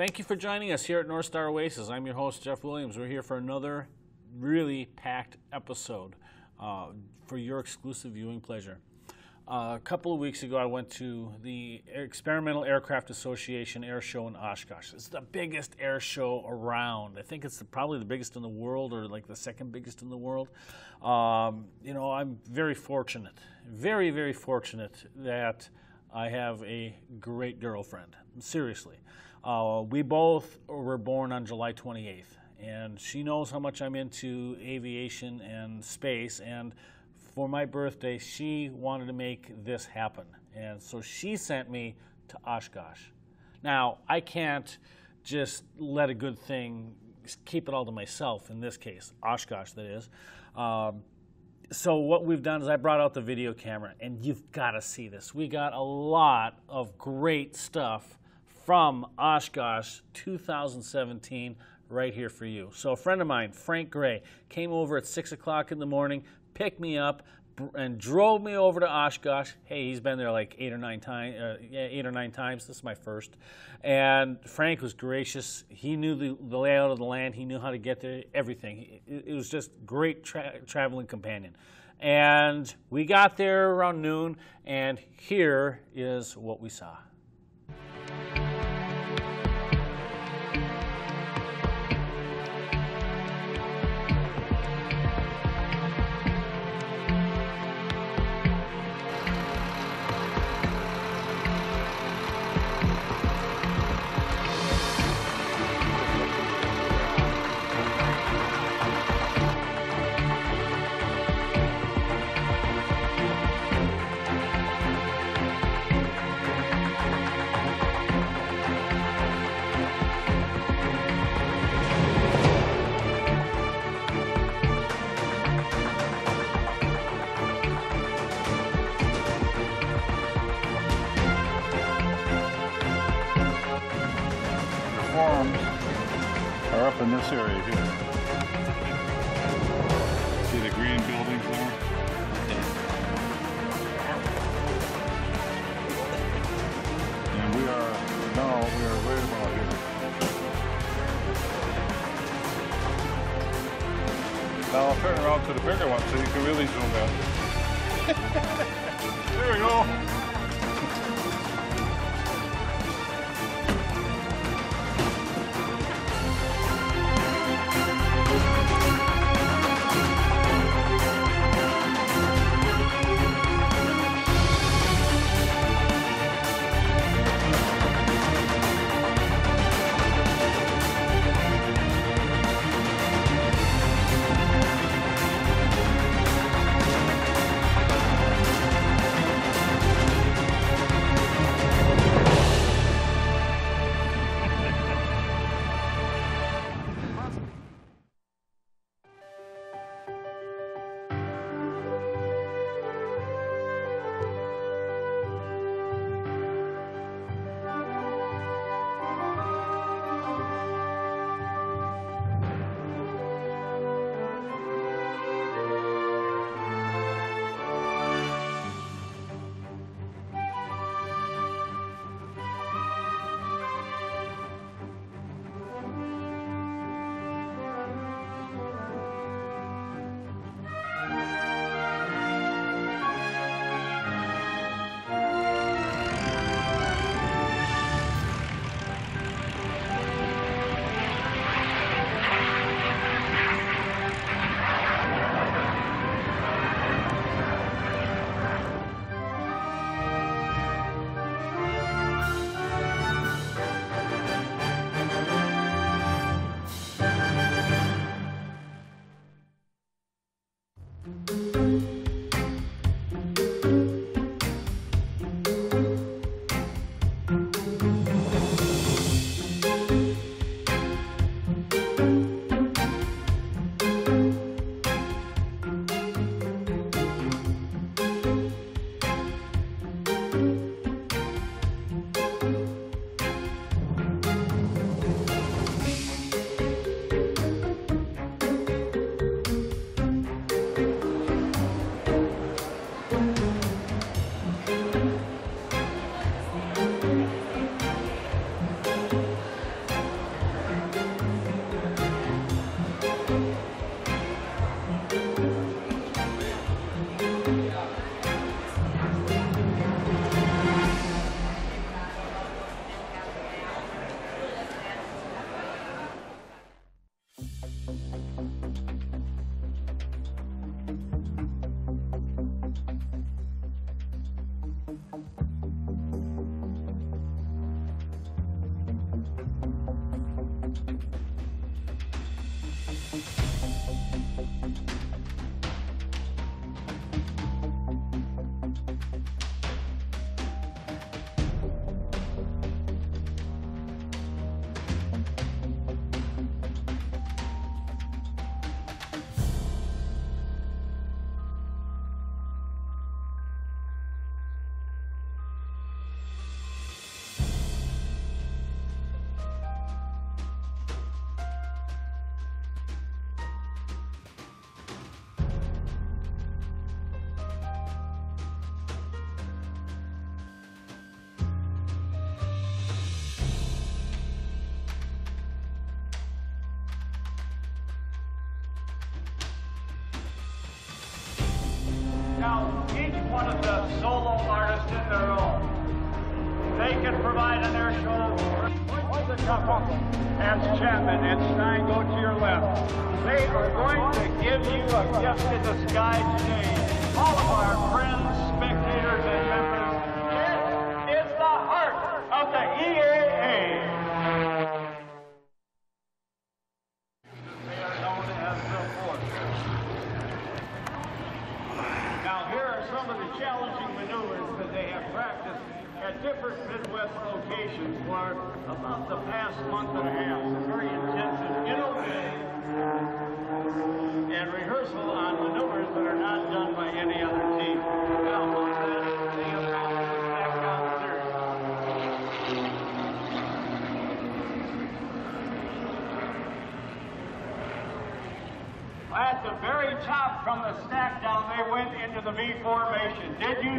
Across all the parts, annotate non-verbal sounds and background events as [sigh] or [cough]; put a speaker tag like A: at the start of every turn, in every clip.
A: Thank you for joining us here at North Star Oasis. I'm your host, Jeff Williams. We're here for another really packed episode uh, for your exclusive viewing pleasure. Uh, a couple of weeks ago, I went to the Experimental Aircraft Association Air Show in Oshkosh. It's the biggest air show around. I think it's the, probably the biggest in the world, or like the second biggest in the world. Um, you know, I'm very fortunate, very, very fortunate that I have a great girlfriend. Seriously. Uh, we both were born on July 28th, and she knows how much I'm into aviation and space. And for my birthday, she wanted to make this happen. And so she sent me to Oshkosh. Now, I can't just let a good thing keep it all to myself in this case, Oshkosh, that is. Um, so what we've done is I brought out the video camera, and you've got to see this. We got a lot of great stuff from Oshkosh 2017 right here for you. So a friend of mine, Frank Gray, came over at 6 o'clock in the morning, picked me up, and drove me over to Oshkosh. Hey, he's been there like eight or nine times. Uh, yeah, eight or nine times. This is my first. And Frank was gracious. He knew the, the layout of the land. He knew how to get there. Everything. It, it was just great tra traveling companion. And we got there around noon, and here is what we saw.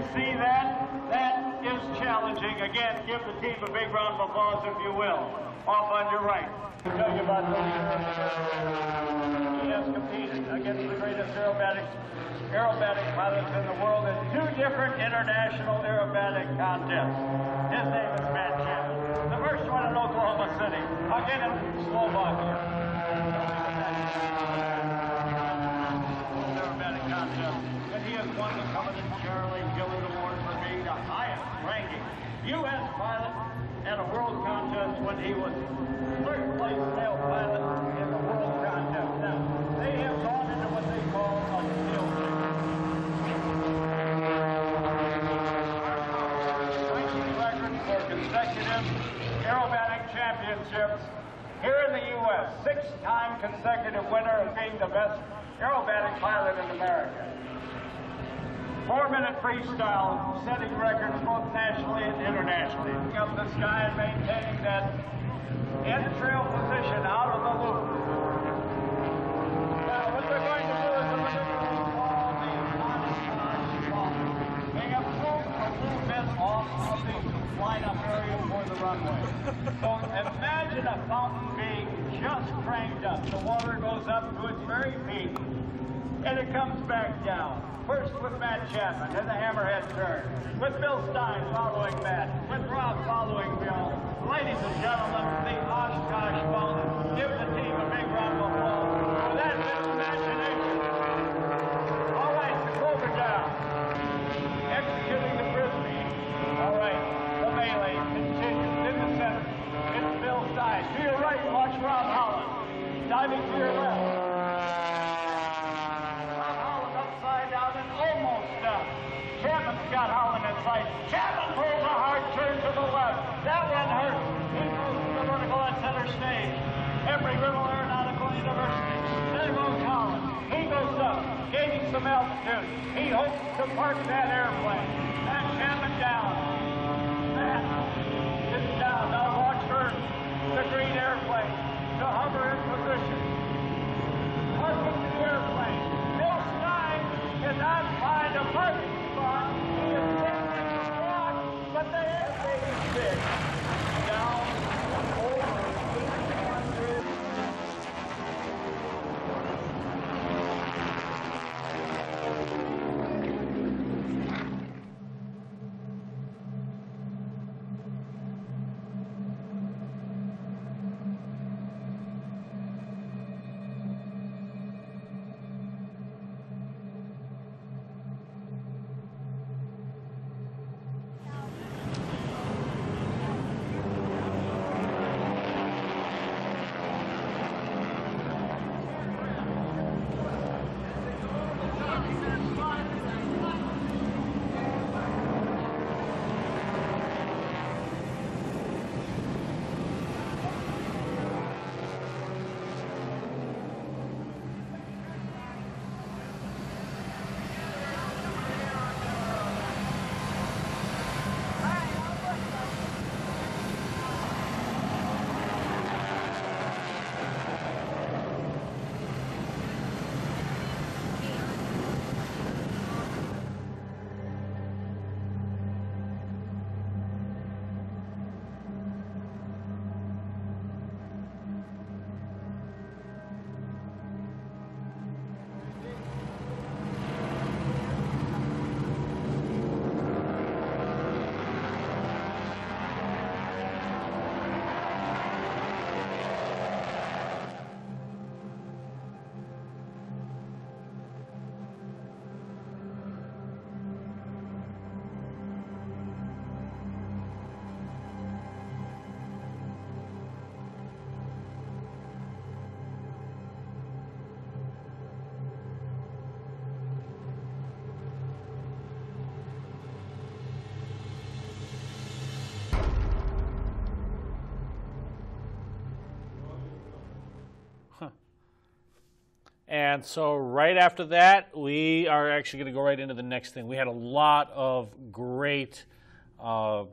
B: See
C: that? That is challenging. Again, give the team a big round of applause, if you will. Off on your right. To tell you about He has competed against the greatest aerobatic, aerobatic pilots in the world in two different international aerobatic contests. His name is Matt Chapman. The first one in Oklahoma City, again in Slovakia aerobatic contest, and he has won the coveted Charlie Hillard Award for being the highest ranking U.S. pilot at a world contest when he was third place male pilot in the world contest. Now, they have gone into what they call a skill record for consecutive aerobatic championships here in the U.S. Six-time consecutive winner of being the best aerobatic pilot in America. Four-minute freestyle, setting records both nationally and internationally. Up the sky and maintaining that end-trail position out of the loop. What they're going to do is the bit off of the line-up area for the runway. So imagine a fountain being just cranked up. The water goes up to its very peak, and it comes back down. First with Matt Chapman in the hammerhead turn, with Bill Stein following Matt, with Rob following Bill. Ladies and gentlemen, the Oshkosh Mountain. Give the team a big round of applause for that bit of imagination. All right, the Clover down. Executing the frisbee. All right, the melee continues in the center. It's Bill Stein. To your right, watch Rob Holland. Diving to your left. Rob Holland upside down and almost down. Chapman's got Holland. Chapman pulls a hard turn to the left. That one hurts. He to the vertical at center stage. Embry-Riddle Aeronautical University. There goes Holland. He goes up, gaining some altitude. He hopes to park that airplane. That Chapman down.
A: And so, right after that, we are actually going to go right into the next thing. We had a lot of great, uh,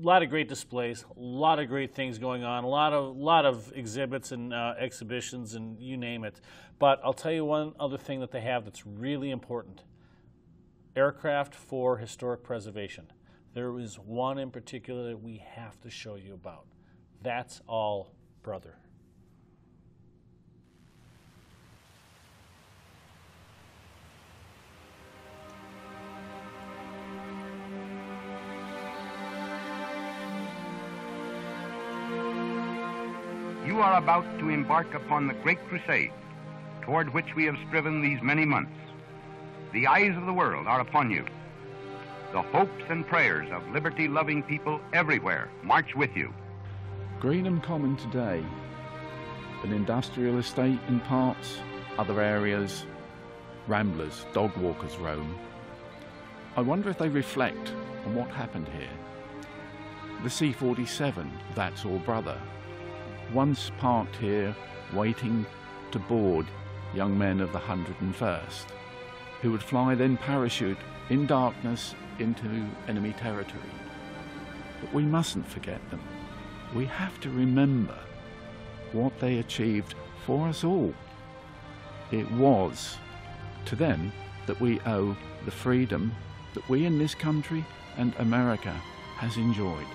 A: lot of great displays, a lot of great things going on, a lot of lot of exhibits and uh, exhibitions, and you name it. But I'll tell you one other thing that they have that's really important: aircraft for historic preservation. There is one in particular that we have to show you about. That's all, brother.
D: About to embark upon the great crusade toward which we have striven these many months. The eyes of the world are upon you. The hopes and prayers of liberty loving people everywhere march with you.
E: Greenham Common today, an industrial estate in parts, other areas, ramblers, dog walkers roam. I wonder if they reflect on what happened here. The C 47, that's all brother, once parked here waiting to board young men of the 101st, who would fly then parachute in darkness into enemy territory. But we mustn't forget them. We have to remember what they achieved for us all. It was to them that we owe the freedom that we in this country and America has enjoyed.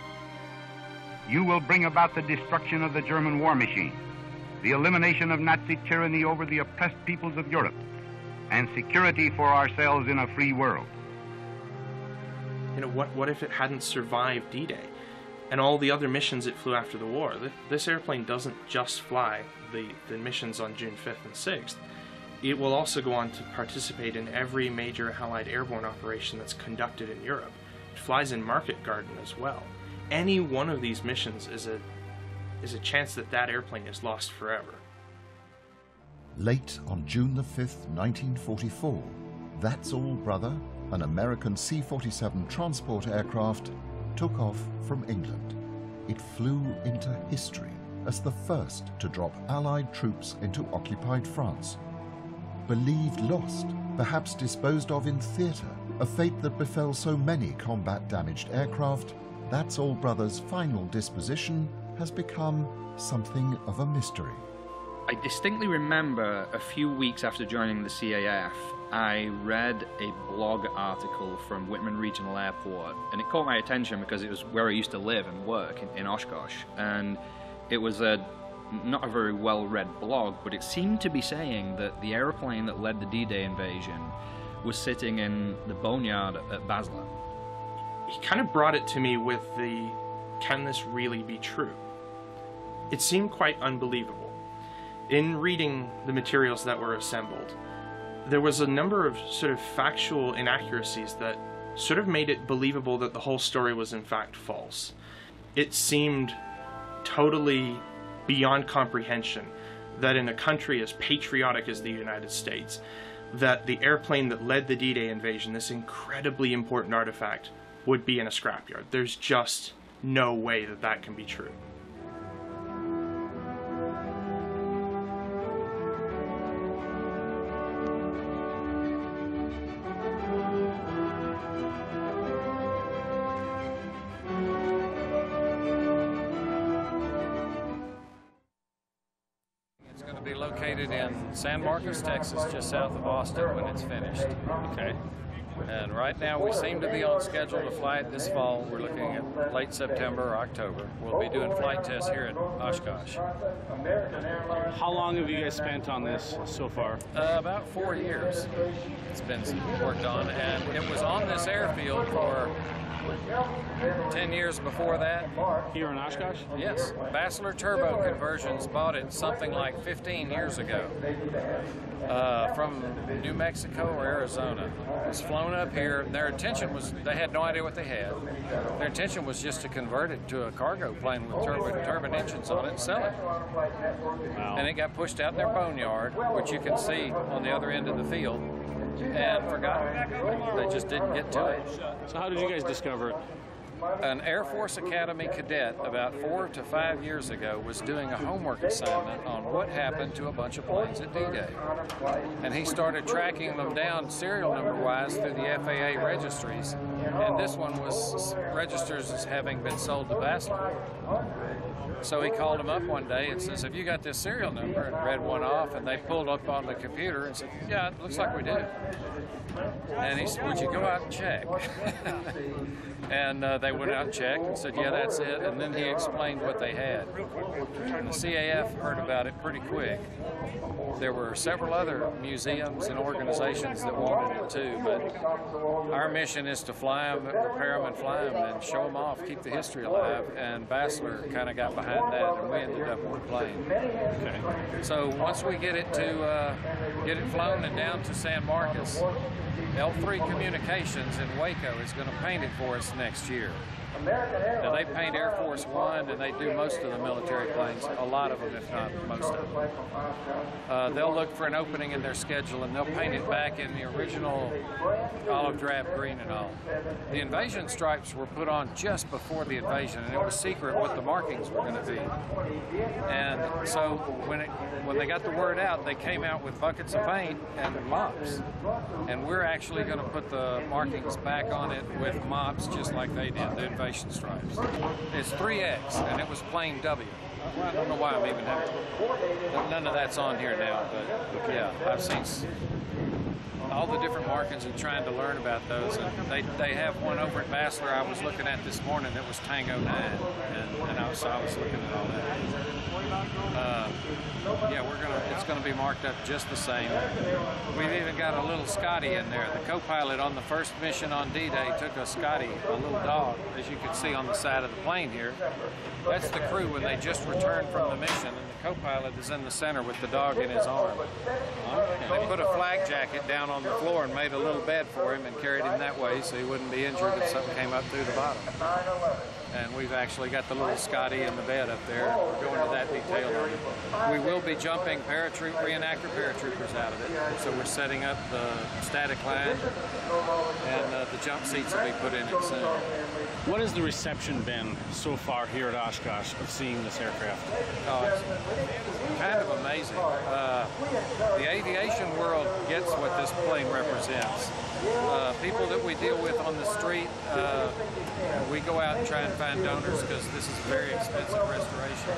D: You will bring about the destruction of the German war machine, the elimination of Nazi tyranny over the oppressed peoples of Europe, and security for ourselves in a free world.
F: You know, what, what if it hadn't survived D Day and all the other missions it flew after the war? This airplane doesn't just fly the, the missions on June 5th and 6th. It will also go on to participate in every major Allied airborne operation that's conducted in Europe. It flies in Market Garden as well. Any one of these missions is a is a chance that that airplane is lost forever.
G: Late on June the 5th, 1944, That's All Brother, an American C 47 transport aircraft, took off from England. It flew into history as the first to drop Allied troops into occupied France. Believed lost, perhaps disposed of in theatre, a fate that befell so many combat damaged aircraft, That's All Brother's final disposition has become something of a mystery.
H: I distinctly remember a few weeks after joining the CAF, I read a blog article from Wittman Regional Airport, and it caught my attention because it was where I used to live and work in, in Oshkosh. And it was a not a very well read blog, but it seemed to be saying that the aeroplane that led the D Day invasion was sitting in the boneyard at Basler.
F: He kind of brought it to me with the can this really be true? It seemed quite unbelievable. In reading the materials that were assembled, there was a number of sort of factual inaccuracies that sort of made it believable that the whole story was in fact false. It seemed totally beyond comprehension that in a country as patriotic as the United States, that the airplane that led the D-Day invasion, this incredibly important artifact, would be in a scrapyard. There's just no way that that can be true.
I: It's going to be located in San Marcos, Texas, just south of Austin when it's finished.
A: Okay.
I: And right now we seem to be on schedule to fly it this fall. We're looking at late September or October. We'll be doing flight tests here at Oshkosh.
A: How long have you guys spent on this so far?
I: Uh, about four years it's been worked on, and it was on this airfield for 10 years before that.
A: Here in Oshkosh?
I: Yes, Basler Turbo Conversions bought it something like 15 years ago uh, from New Mexico or Arizona. It was flown up here. Their intention was, they had no idea what they had. Their intention was just to convert it to a cargo plane with turbo, turbine engines on it and sell it.
A: Wow.
I: And it got pushed out in their boneyard, which you can see on the other end of the field, and forgot. They just didn't get to it.
A: So how did you guys discover it?
I: an Air Force Academy cadet about four to five years ago was doing a homework assignment on what happened to a bunch of planes at D-Day. And he started tracking them down serial number wise through the FAA registries. And this one was registers as having been sold to Basler. So he called him up one day and says, have you got this serial number? And read one off and they pulled up on the computer and said, yeah, it looks like we do. And he said, would you go out and check? [laughs] and uh, they went out and checked and said, yeah, that's it. And then he explained what they had. And the CAF heard about it pretty quick. There were several other museums and organizations that wanted it too, but our mission is to fly them, repair them and fly them and show them off, keep the history alive. And Basler kind of got behind that and we ended up with the plane.
A: Okay.
I: So once we get it to uh, get it flown and down to San Marcos, L3 Communications in Waco is going to paint it for us next year. Now they paint Air Force One and they do most of the military planes, a lot of them, if not most of them. Uh, they'll look for an opening in their schedule and they'll paint it back in the original olive drab green and all. The invasion stripes were put on just before the invasion and it was secret what the markings were going to be. And so when it when they got the word out, they came out with buckets of paint and mops. And we're actually going to put the markings back on it with mops just like they did, the invasion stripes. It's 3X and it was plain W. I don't know why I'm even having none of that's on here now, but yeah, I've seen all the different markings and trying to learn about those. And they, they have one over at Basler I was looking at this morning that was Tango 9, and, and I, was, so I was looking at all that. Uh, yeah, we're gonna. It's gonna be marked up just the same. We've even got a little Scotty in there. The co-pilot on the first mission on D-Day took a Scotty, a little dog, as you can see on the side of the plane here. That's the crew when they just returned from the mission, and the co-pilot is in the center with the dog in his arm. And they put a flag jacket down on the floor and made a little bed for him and carried him that way so he wouldn't be injured if something came up through the bottom. And we've actually got the little Scotty in the bed up there. We're going to that detail. We will be jumping paratroop, reenactor paratroopers out of it. So we're setting up the static line and uh, the jump seats will be put in it soon.
A: What has the reception been so far here at Oshkosh of seeing this aircraft?
I: Oh, it's kind of amazing. Uh, the aviation world gets what this plane represents. Uh, people that we deal with on the street, uh, we go out and try and find donors because this is a very expensive restoration.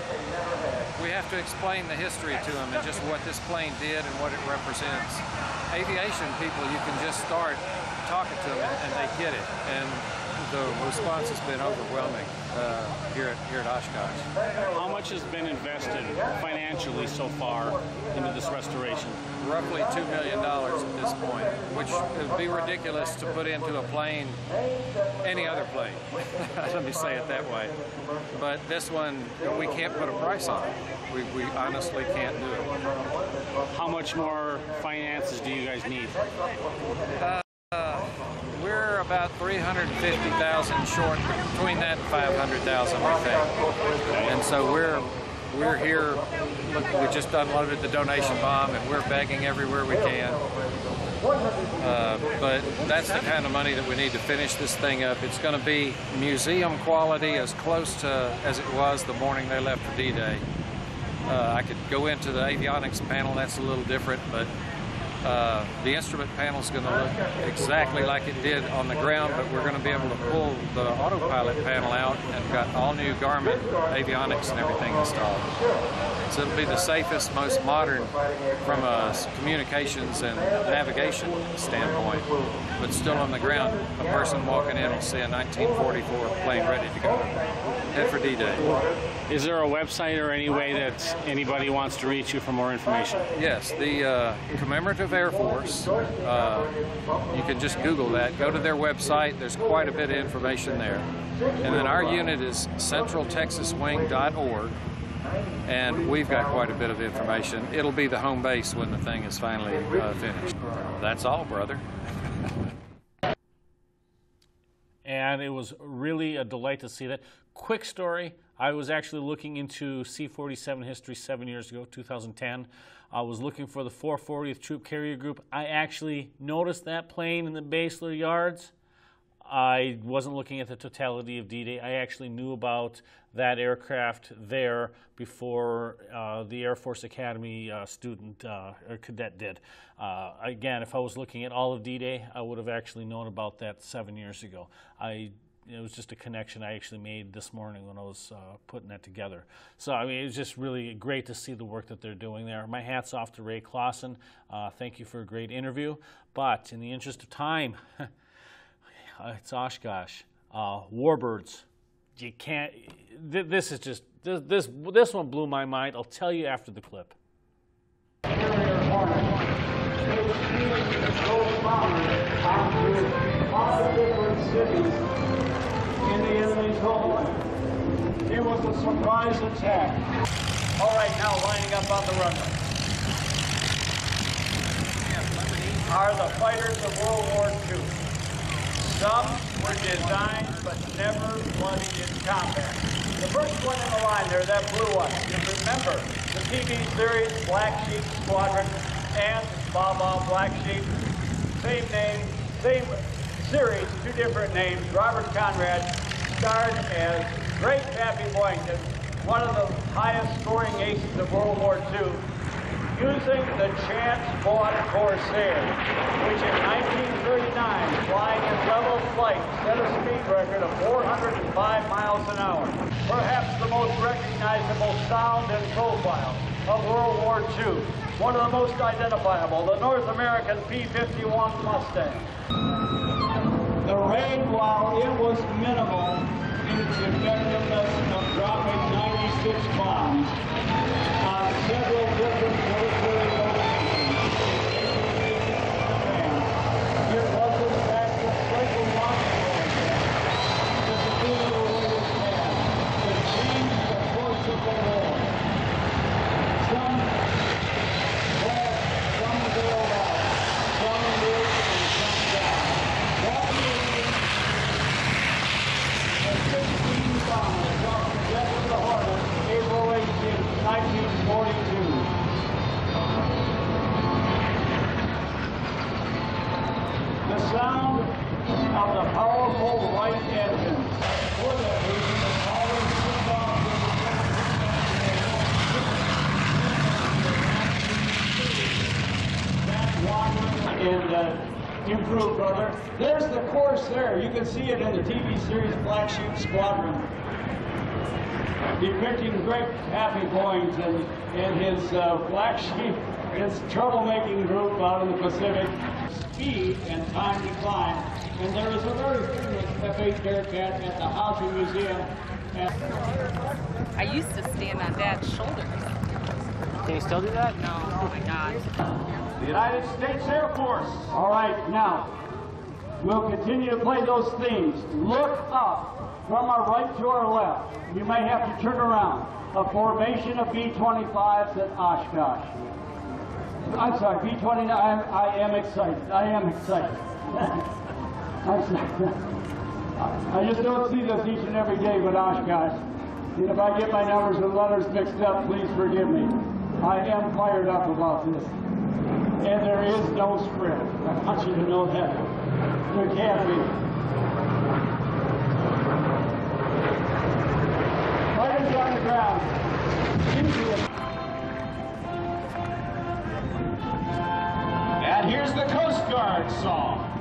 I: We have to explain the history to them and just what this plane did and what it represents. Aviation people, you can just start talking to them and, and they get it. And the response has been overwhelming uh, here at here at Oshkosh.
A: How much has been invested financially so far into this restoration?
I: Roughly two million dollars at this point, which would be ridiculous to put into a plane, any other plane. [laughs] Let me say it that way. But this one, we can't put a price on it. We, we honestly can't do it.
A: How much more finances do you guys need?
I: We're about 350,000 short, between that and 500,000, I think. And so we're we're here. We just unloaded the donation bomb, and we're begging everywhere we can. Uh, but that's the kind of money that we need to finish this thing up. It's going to be museum quality, as close to as it was the morning they left for D-Day. Uh, I could go into the avionics panel. That's a little different, but uh, the instrument panel is going to look exactly like it did on the ground, but we're going to be able to pull the autopilot panel out and got all new Garmin avionics and everything installed. So it'll be the safest, most modern from a communications and navigation standpoint, but still on the ground. A person walking in will see a 1944 plane ready to go. Head for D-Day.
A: Is there a website or any way that anybody wants to reach you for more information?
I: Yes, the uh, Commemorative Air Force. Uh, you can just Google that. Go to their website. There's quite a bit of information there. And then our unit is centraltexaswing.org. And we've got quite a bit of information. It'll be the home base when the thing is finally uh, finished. That's all, brother. [laughs]
A: and it was really a delight to see that. Quick story I was actually looking into C 47 history seven years ago, 2010. I was looking for the 440th Troop Carrier Group. I actually noticed that plane in the Basler Yards I wasn't looking at the totality of D Day. I actually knew about that aircraft there before uh, the Air Force Academy uh, student uh, or cadet did. Uh, again, if I was looking at all of D Day, I would have actually known about that seven years ago. I it was just a connection I actually made this morning when I was uh, putting that together. So, I mean, it was just really great to see the work that they're doing there. My hat's off to Ray Clausen. Uh, thank you for a great interview. But in the interest of time, [laughs] it's Oshkosh. Warbirds. You can't. Th- this is just. This, this, this one blew my mind. I'll tell you after the clip.
C: It was a surprise attack. All right, now lining up on the runway are the fighters of World War II. Some were designed but never bloodied in combat. The first one in the line there, that blue one, you remember the TV series Black Sheep Squadron and Baa Baa Black Sheep. Same name, same series, two different names. Robert Conrad starred as Greg Pappy Boyington, one of the highest scoring aces of World War II, using the Chance-Vought Corsair, which in 1939, flying in level flight, set a speed record of 405 miles an hour. Perhaps the most recognizable sound and profile of World War II. One of the most identifiable, the North American P-51 Mustang. The rain, while it was minimal in its effectiveness of dropping 96 bombs on several the Corsair. You can see it in the TV series Black Sheep Squadron, depicting Greg Pappy Boyington and his uh, Black Sheep, his troublemaking group out in the Pacific. Speed and time to climb. And there is a very famous F-8 Bearcat at the Housing Museum. And
J: I used to stand on Dad's shoulders.
C: Can you still do that?
J: No, oh my God.
C: The United States Air Force. All right, now, we'll continue to play those themes. Look up from our right to our left. You may have to turn around. A formation of B-25s at Oshkosh. I'm sorry, B-29, I'm, I am excited. I am excited. [laughs] I'm sorry. I just don't see this each and every day with Oshkosh. And if I get my numbers and letters mixed up, please forgive me. I am fired up about this. And there is no script. I want you to know that. On the ground. And here's the Coast Guard song.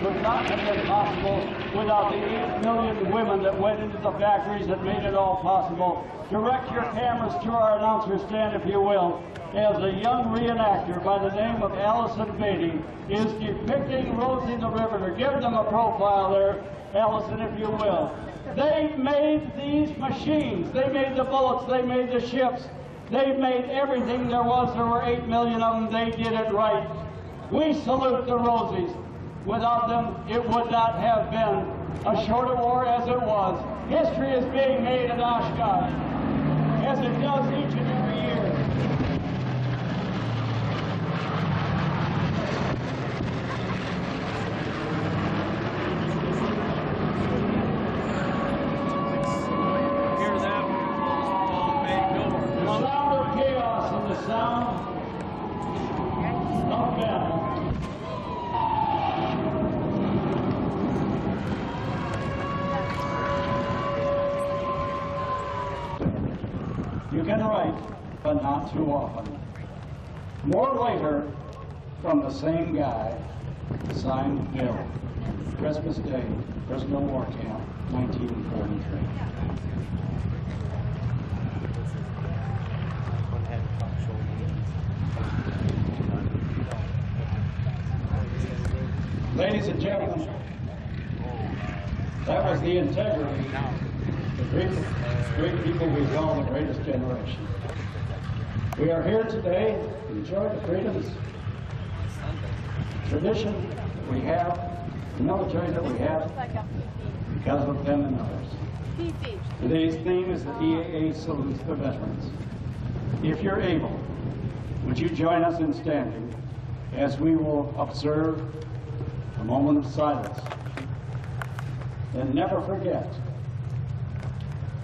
C: Could not have been possible without the 8 million women that went into the factories that made it all possible. Direct your cameras to our announcer stand, if you will, as a young reenactor by the name of Allison Beatty is depicting Rosie the Riveter. Give them a profile there, Allison, if you will. They made these machines. They made the bullets. They made the ships. They made everything there was. There were 8 million of them. They did it right. We salute the Rosies. Without them, it would not have been a shorter war as it was. History is being made in Oshkosh, as it does each and every year.
A: Hear that?
C: The sound of chaos and the sound of battle. You can write, but not too often. More later, from the same guy, signed Bill. Christmas Day, Fresno War Camp, 1943. Ladies and gentlemen, that was the integrity, of the great, great people we call the greatest generation. We are here today to enjoy the freedoms, tradition that we have, the military that we have, because of them and others. Today's theme is the EAA salutes the veterans. If you're able, would you join us in standing as we will observe a moment of silence? And never forget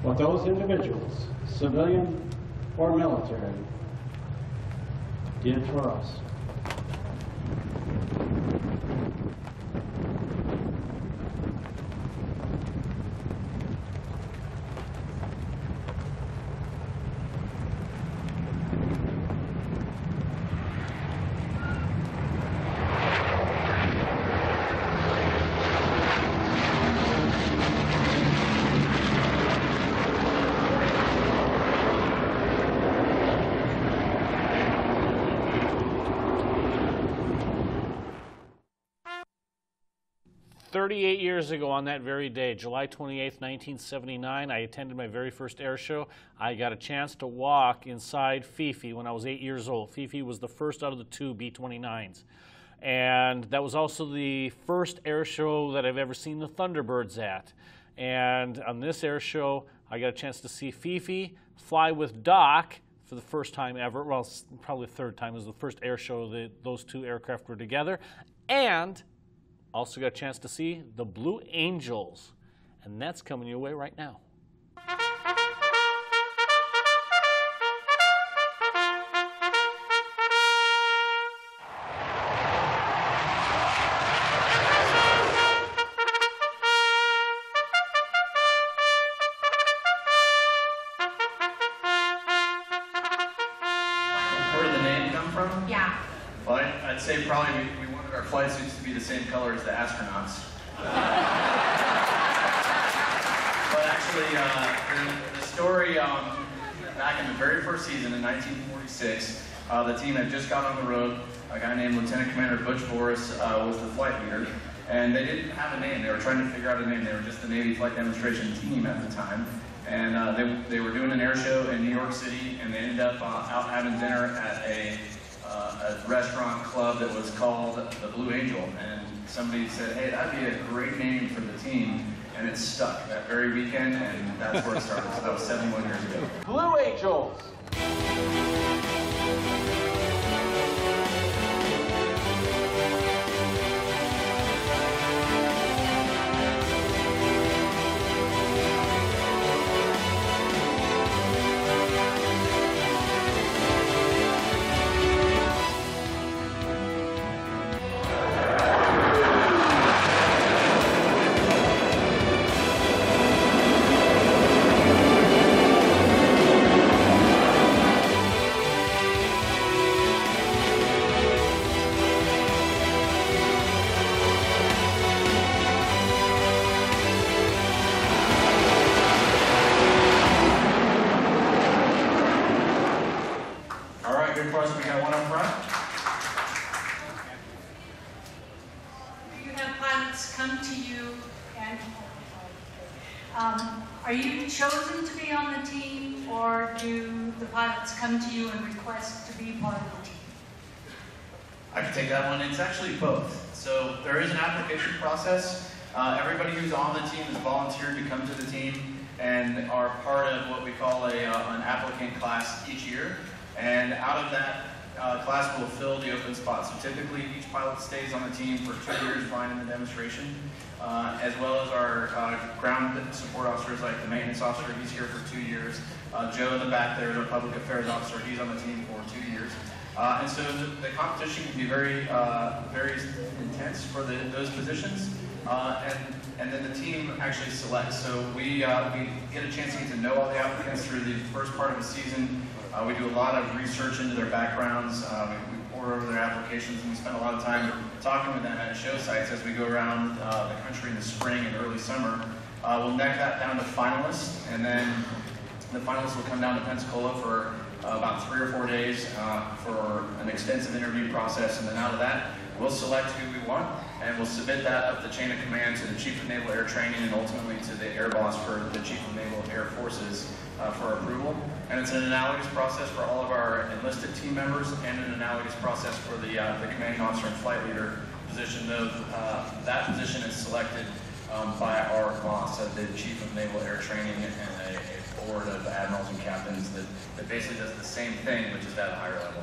C: what those individuals, civilian or military, did for us.
A: Thirty-eight years ago, on that very day, July 28th, 1979, I attended my very first air show. I got a chance to walk inside Fifi when I was eight years old. Fifi was the first out of the two B-29s. And that was also the first air show that I've ever seen the Thunderbirds at. And on this air show, I got a chance to see Fifi fly with Doc for the first time ever. Well, probably the third time. It was the first air show that those two aircraft were together. And also got a chance to see the Blue Angels. And that's coming your way right now.
K: Where did the name come from?
J: Yeah.
K: Well, I'd, I'd say probably we, we wanted our flight suits to be the same color as the astronauts. but actually, uh, the, the story um, back in the very first season in 1946, uh, the team had just got on the road. A guy named Lieutenant Commander Butch Voris uh, was the flight leader, and they didn't have a name. They were trying to figure out a name. They were just the Navy Flight Demonstration Team at the time. And uh, they, they were doing an air show in New York City, and they ended up uh, out having dinner at a, a restaurant club that was called the Blue Angel. And somebody said, hey, that'd be a great name for the team. And it stuck that very weekend, and that's where it started. So that was 71 years ago.
C: Blue Angels.
K: So there is an application process. Uh, everybody who's on the team is volunteered to come to the team and are part of what we call a, uh, an applicant class each year. And out of that uh, class will fill the open spots. So typically each pilot stays on the team for two years flying in the demonstration, uh, as well as our uh, ground support officers like the maintenance officer, he's here for two years. Uh, Joe in the back there is our public affairs officer, he's on the team for two years. Uh, and so the, the, competition can be very, uh, very intense for the, those positions. Uh, and, and then the team actually selects. So we, uh, we get a chance to get to know all the applicants through the first part of the season. Uh, we do a lot of research into their backgrounds. Uh, we, we pour over their applications and we spend a lot of time talking with them at show sites as we go around the country in the spring and early summer. we'll neck that down to finalists and then the finalists will come down to Pensacola for about three or four days uh, for an extensive interview process, and then out of that, we'll select who we want, and we'll submit that up the chain of command to the Chief of Naval Air Training and ultimately to the Air Boss for the Chief of Naval Air Forces uh, for approval. And it's an analogous process for all of our enlisted team members and an analogous process for the, uh, the commanding officer and flight leader position. Of, uh, that position is selected um, by our boss, uh, the Chief of Naval Air Training and a board of admirals and captains that, that basically does the same thing, which is at a higher level.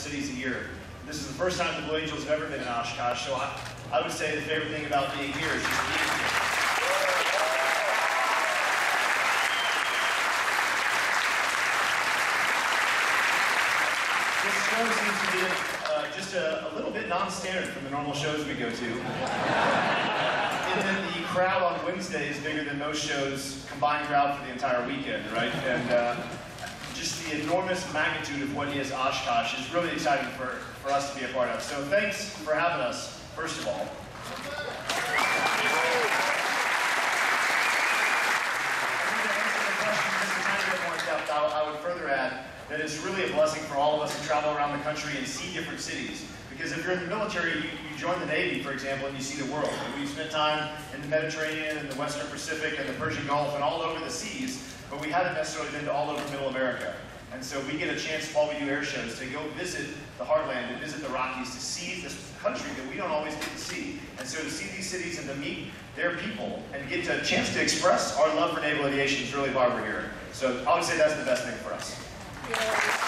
L: Cities a year. This is the first time the Blue Angels have ever been in Oshkosh, so I, I would say the favorite thing about being here is just being here. This show seems to be uh, just a, a, little bit non-standard from the normal shows we go to. [laughs] the crowd on Wednesday is bigger than most shows combined crowd for the entire weekend, right? And uh, just the enormous magnitude of what is Oshkosh is really exciting for, for us to be a part of. So thanks for having us, first of all. I would further add that it's really a blessing for all of us to travel around the country and see different cities. Because if you're in the military, you, you join the Navy, for example, and you see the world. And we've spent time in the Mediterranean and the Western Pacific and the Persian Gulf and all over the seas but we haven't necessarily been to all over Middle America. And so we get a chance while we do air shows to go visit the heartland, to visit the Rockies, to see this country that we don't always get to see. And so to see these cities and to meet their people and get a chance to express our love for naval aviation is really why we're here. So I would say that's the best thing for us. Yeah.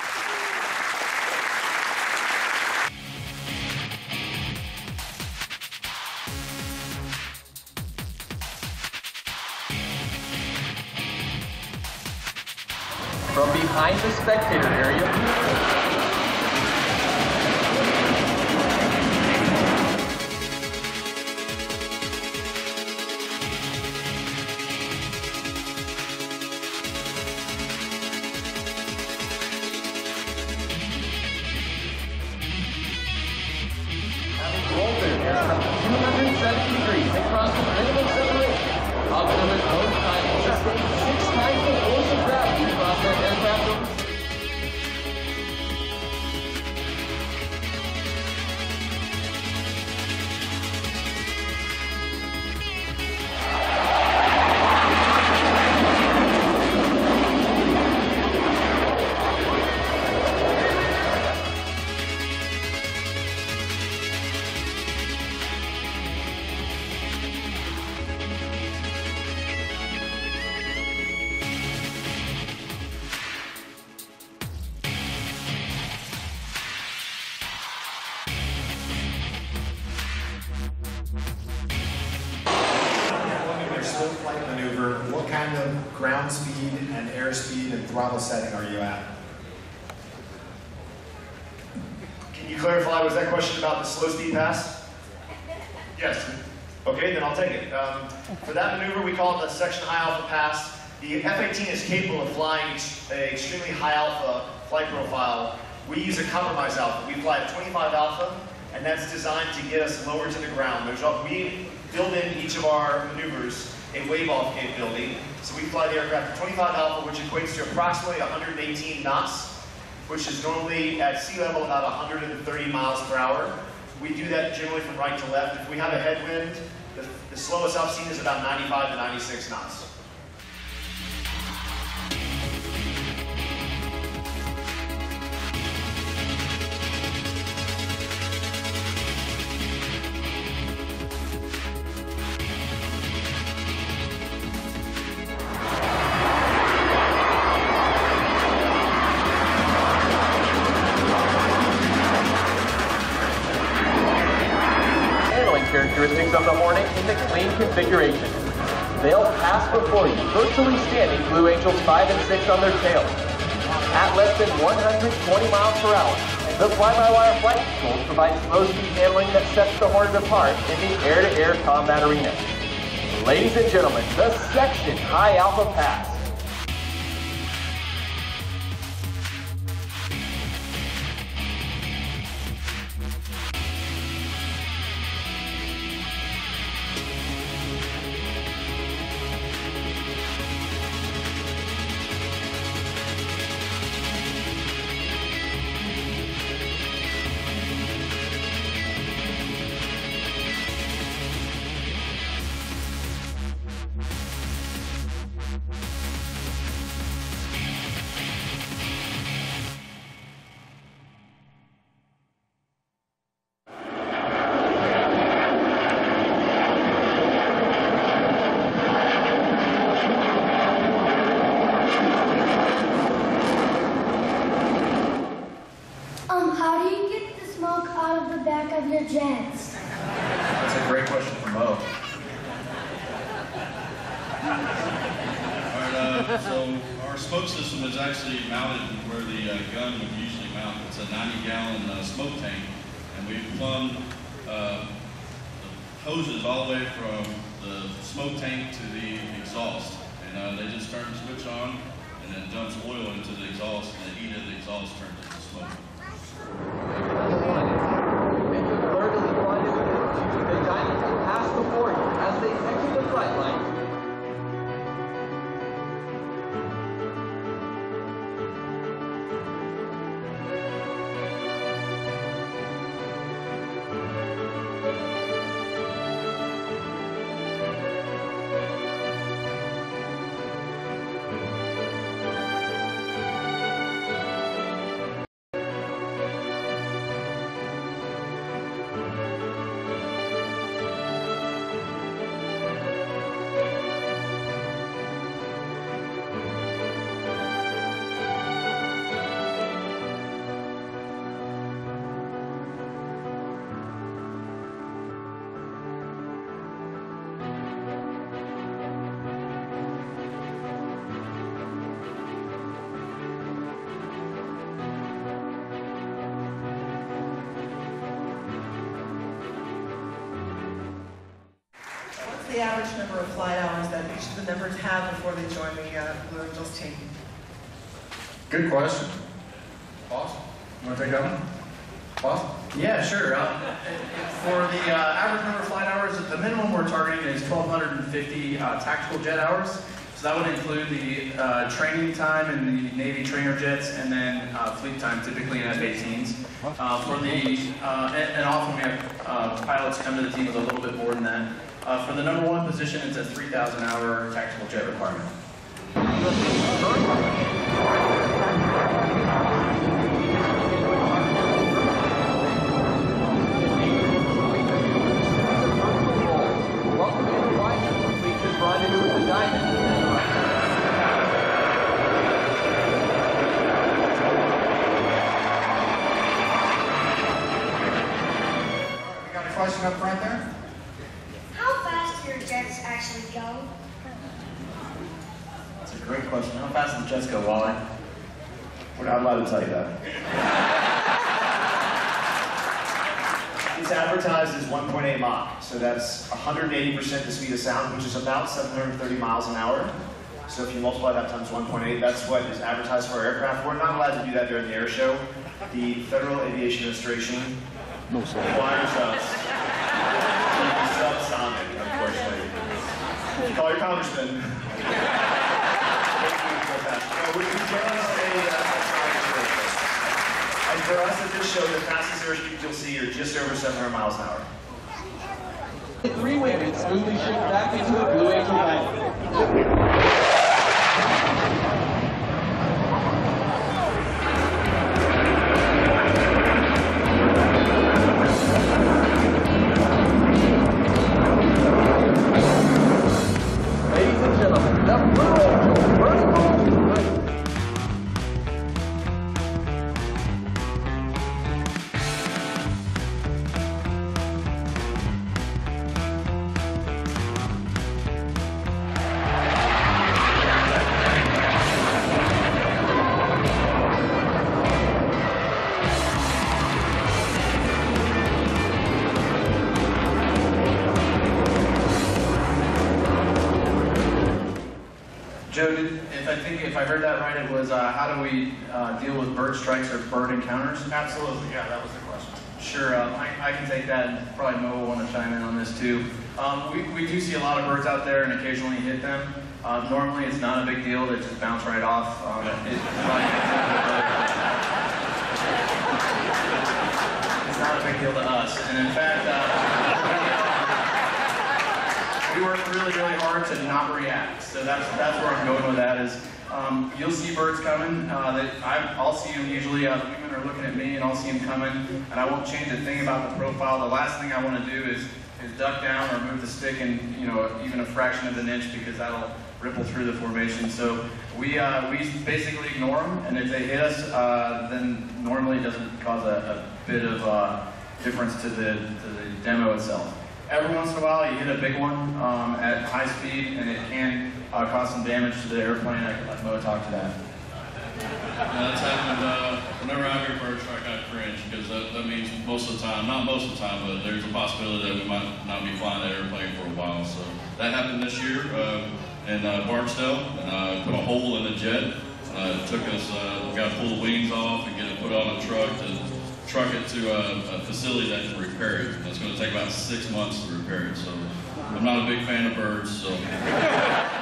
M: Behind the spectator area.
L: The F-18 is capable of flying an extremely high alpha flight profile. We use a compromise alpha. We fly at 25 alpha, and that's designed to get us lower to the ground. There's, we build in each of our maneuvers a wave-off capability. So we fly the aircraft at 25 alpha, which equates to approximately 118 knots, which is normally at sea level about 130 miles per hour. We do that generally from right to left. If we have a headwind, the, the slowest I've seen is about 95 to 96 knots.
M: 5 and 6 on their tails. At less than 120 miles per hour, the fly-by-wire flight controls provide slow-speed handling that sets the Hornet apart in the air-to-air combat arena. Ladies and gentlemen, the Section High Alpha Pass. Flight
N: hours that each of the members have before they join the uh, Blue Angels team?
K: Good question. Boss, you want to take that one? Boss?
L: Yeah, sure. Uh, for the uh, average number of flight hours, the minimum we're targeting is 1,250 uh, tactical jet hours. So that would include the uh, training time in the Navy trainer jets and then uh, fleet time, typically in F-18s. Uh, for the uh, and, and often we have uh, pilots come to the team with a little bit more than that. Uh, for the number one position, it's a 3,000 hour tactical jet requirement. Speed of sound, which is about 730 miles an hour. So if you multiply that times 1.8, that's what is advertised for our aircraft. We're not allowed to do that during the air show. The Federal Aviation Administration requires us to be subsonic, unfortunately. You call your congressman, no, we can generally subsonic. And for us at this show, the fastest airspeeds you'll see are just over 700 miles an hour.
M: Three wingmen smoothly shift back into a Blue Angel landing. Ladies
K: was uh, how do we uh, deal with bird strikes or bird encounters?
L: Absolutely, yeah, that was the question.
K: Sure, uh, I, I can take that, and probably Mo will want to chime in on this too. Um, we, we do see a lot of birds out there and occasionally hit them. Uh, normally, it's not a big deal; they just bounce right off. Um, it, [laughs] it's not a big deal to us, and in fact, uh, we work really, really hard to not react. So that's that's where I'm going with that. Is um, you'll see birds coming. Uh, that I, I'll see them usually. Uh, the women are looking at me, and I'll see them coming, and I won't change a thing about the profile. The last thing I want to do is is duck down or move the stick in, you know, even a fraction of an inch because that'll ripple through the formation. So we uh, we basically ignore them, and if they hit us, uh, then normally it doesn't cause a, a bit of uh, difference to the to the demo itself. Every once in a while, you hit a big one um, at high speed, and it can uh, some damage to the airplane. I can let Mo talk to that.
O: Yeah, that's happened uh, whenever I hear bird strike, I cringe because that, that means most of the time, not most of the time, but there's a possibility that we might not be flying that airplane for a while. So that happened this year uh, in uh, Barksdale, and uh, put a hole in the jet. Uh, it took us, uh, we got to pull the wings off and get it put on a truck to truck it to a, a facility that can repair it. It's going to take about six months to repair it. So I'm not a big fan of birds. So. [laughs]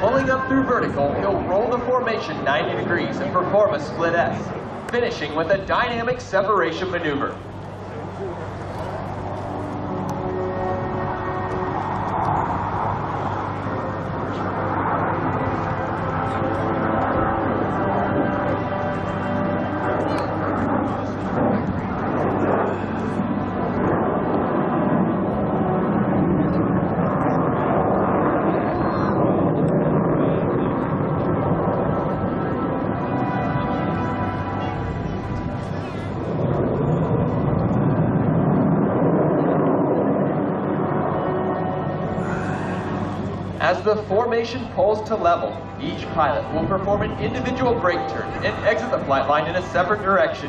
M: Pulling up through vertical, he'll roll the formation 90 degrees and perform a split S, finishing with a dynamic separation maneuver. The formation pulls to level, each pilot will perform an individual break turn and exit the flight line in a separate direction.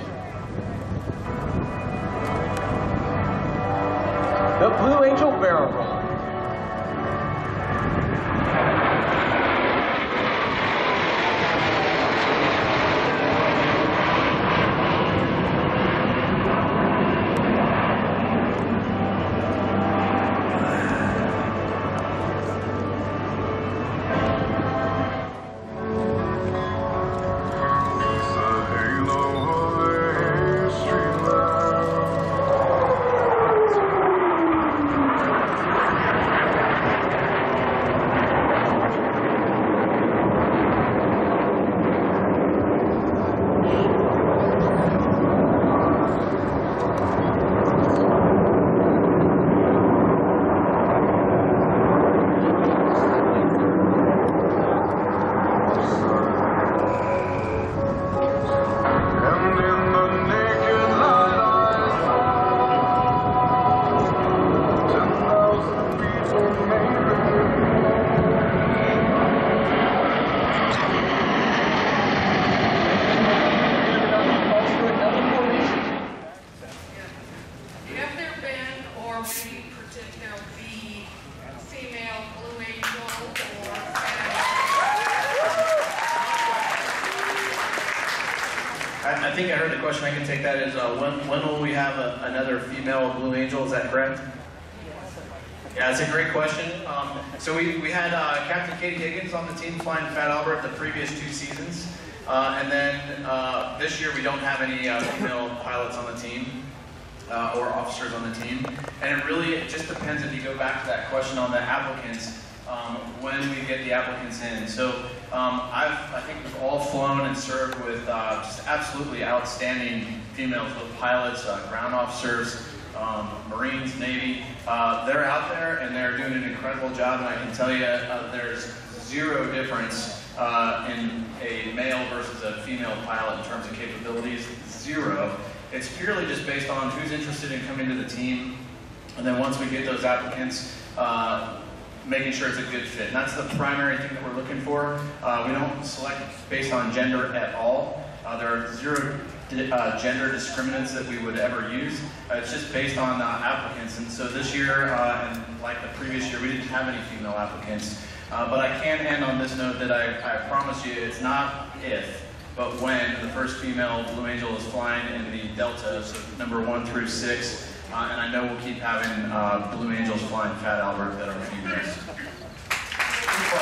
K: Flown and served with uh, just absolutely outstanding female pilots, uh, ground officers, um, Marines, Navy. Uh, they're out there and they're doing an incredible job, and I can tell you uh, there's zero difference uh, in a male versus a female pilot in terms of capabilities. Zero. It's purely just based on who's interested in coming to the team, and then once we get those applicants, uh, making sure it's a good fit. And that's the primary thing that we're looking for. Uh, we don't select based on gender at all. Uh, there are zero uh, gender discriminants that we would ever use. Uh, it's just based on uh, applicants. And so this year, uh, and like the previous year, we didn't have any female applicants. Uh, but I can end on this note that I, I promise you it's not if, but when the first female Blue Angel is flying in the Delta, so number one through six. Uh, and I know we'll keep having uh, Blue Angels flying Fat Albert that are females. All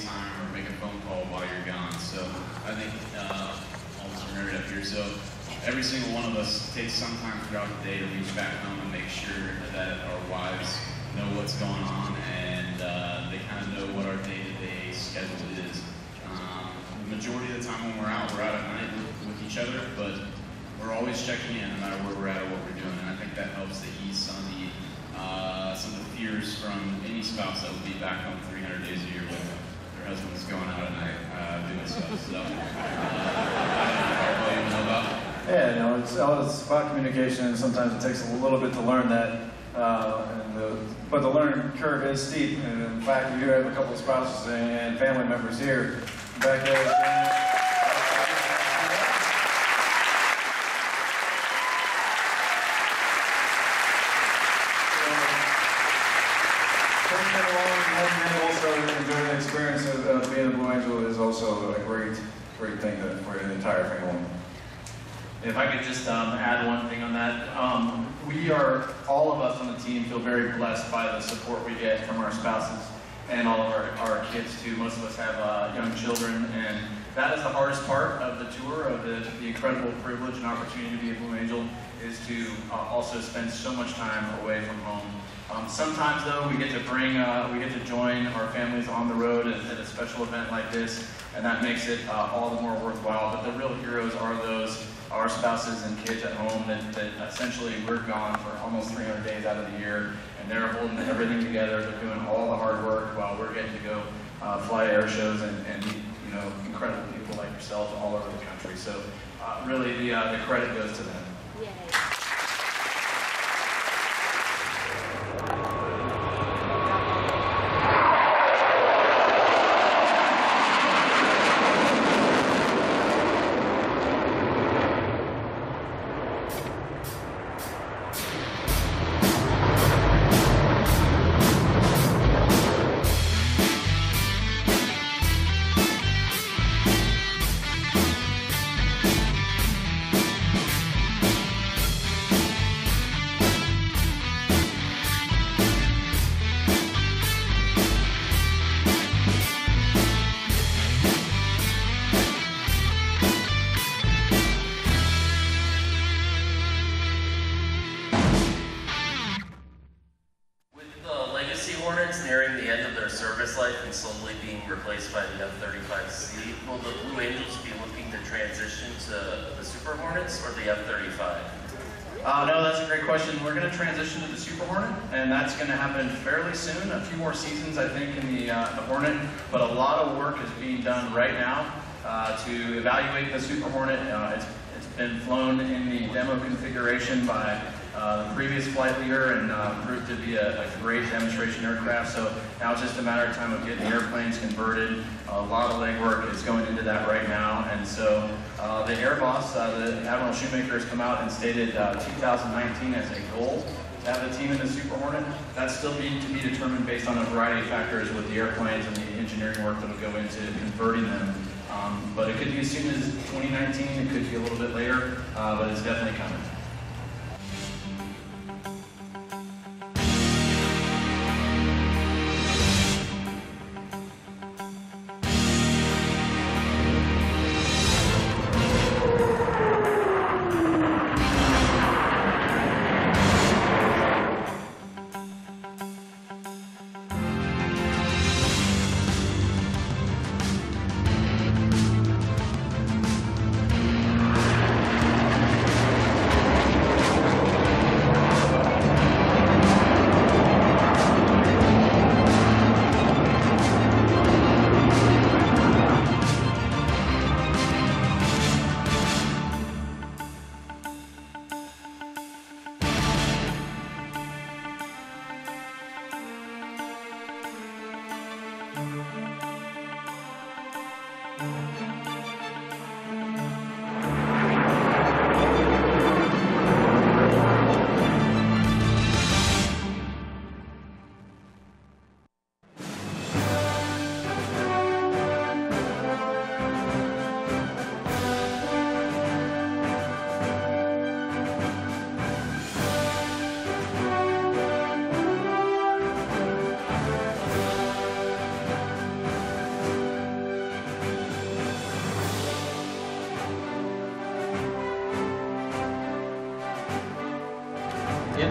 P: FaceTime or make a phone call while you're gone. So I think uh, all of us are married up here. So every single one of us takes some time throughout the day to reach back home and make sure that our wives know what's going on and uh, they kind of know what our day-to-day schedule is. Um, the majority of the time when we're out, we're out at night with, with each other, but we're always checking in no matter where we're at or what we're doing, and I think that helps to ease some of the uh, some of the fears from any spouse that would be back home 300 days a year with their husbands going out at night uh, doing stuff. So, [laughs] uh, I know about.
Q: Yeah, you know, it's, it's about communication, and sometimes it takes a little bit to learn that. Uh, and the, but the learning curve is steep. And in fact, we do have a couple of spouses and family members here back there. And also enjoy the experience of, being a Blue Angel is also a great, great thing for the entire family.
K: If I could just um, add one thing on that. Um, we are, all of us on the team feel very blessed by the support we get from our spouses and all of our, our kids too. Most of us have uh, young children and that is the hardest part of the tour, of the, the incredible privilege and opportunity to be a Blue Angel, is to uh, also spend so much time away from home. Um, sometimes though, we get to bring, uh, we get to join our families on the road at, at a special event like this, and that makes it uh, all the more worthwhile. But the real heroes are those, our spouses and kids at home that, that essentially we're gone for almost 300 days out of the year, and they're holding everything together, they're doing all the hard work while we're getting to go uh, fly air shows and, and meet, you know, incredible people like yourself all over the country. So uh, really the, uh, the credit goes to them. Aircraft. So now it's just a matter of time of getting the airplanes converted. A lot of legwork is going into that right now. And so uh, the Air Boss, uh, the Admiral Shoemaker, has come out and stated uh, 2019 as a goal to have a team in the Super Hornet. That's still being to be determined based on a variety of factors with the airplanes and the engineering work that will go into converting them. Um, but it could be as soon as 2019, it could be a little bit later, uh, but it's definitely coming.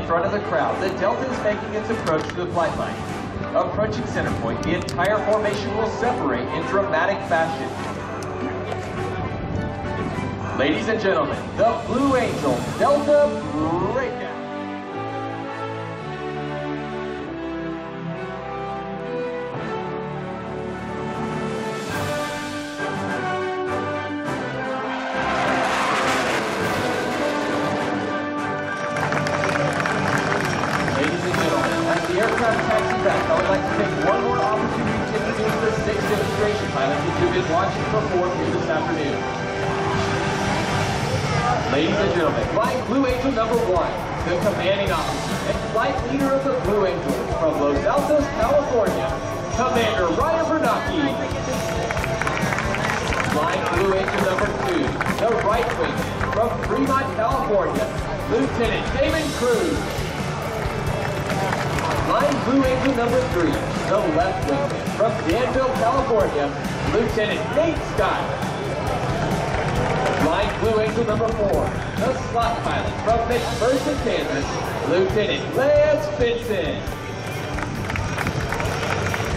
M: Front of the crowd, the Delta is making its approach to the flight line. Approaching center point, the entire formation will separate in dramatic fashion. Ladies and gentlemen, the Blue Angel Delta Angel number one, the commanding officer and flight leader of the Blue Angels from Los Altos, California, Commander Ryan Bernacki. Flying Blue Angel number two, the right wing from Fremont, California, Lieutenant Damon Kroes. Flying Blue Angel number three, the left wingman from Danville, California, Lieutenant Nate Scott. Flying Blue Angel number four, the slot pilot from McPherson, Kansas, Lieutenant Lance Benson.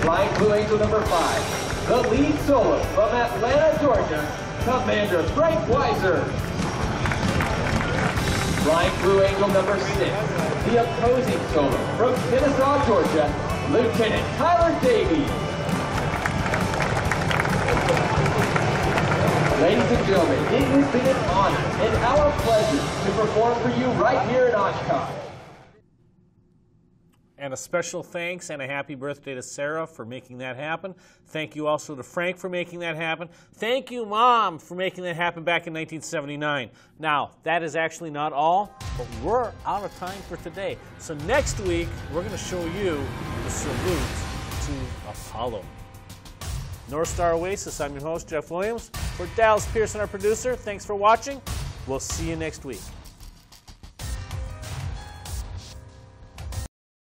M: Flying Blue Angel number five, the lead solo from Atlanta, Georgia, Commander Frank Weisser. Flying Blue Angel number six, the opposing solo from Kennesaw, Georgia, Lieutenant Tyler Davies. Ladies and gentlemen, it has been an honor and our pleasure to perform for you right here in Oshkosh.
A: And a special thanks and a happy birthday to Sarah for making that happen. Thank you also to Frank for making that happen. Thank you, Mom, for making that happen back in 1979. Now, that is actually not all, but we're out of time for today. So next week, we're going to show you the salute to Apollo. North Star Oasis, I'm your host, Jeff Williams. For Dallas Pearson, our producer, thanks for watching. We'll see you next week.